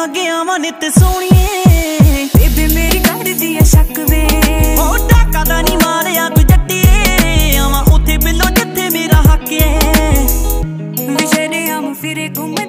ਨਾ ਗਿਆ ਮਨ ਤੇ ਸੋਣੀਏ ਬੇਬੇ ਮੇਰੀ ਕੱਢਦੀ ਐ ਸ਼ੱਕ ਵੇ। ਹੋ ਟਾਕਾ ਦਾ ਨਹੀਂ ਮਾਰਿਆ ਤੂੰ ਜੱਟੀਏ। ਆਵਾਂ ਉੱਥੇ ਬਿੱਲੋ ਜਿੱਥੇ ਮੇਰਾ ਹੱਕ ਐ ਵਿਸ਼ੇ ਨੇ ਆਮ ਫਿਰੇ ਘੁੰਮਦੇ